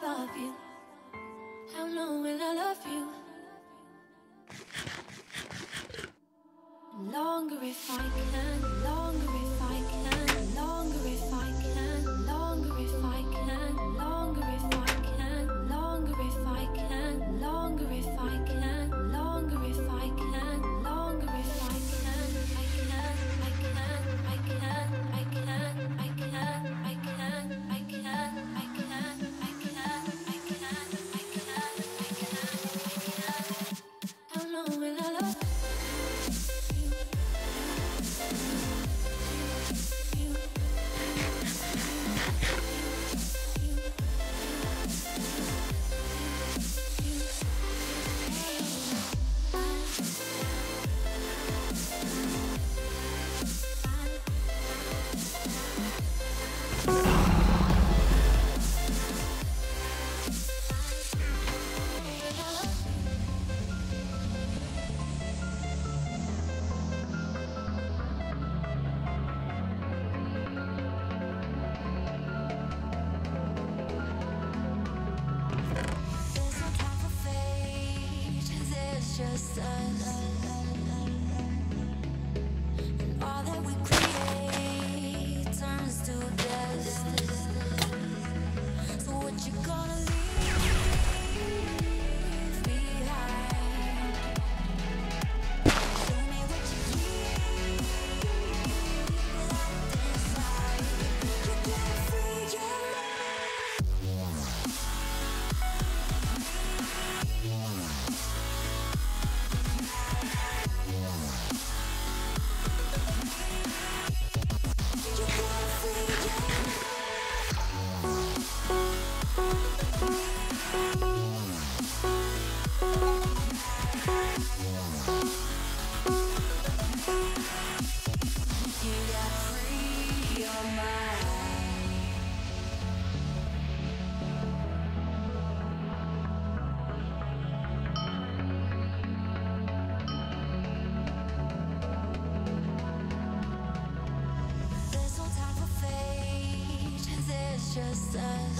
above you? How long will I love you? Longer if I can. And all that we create turns to dust. us.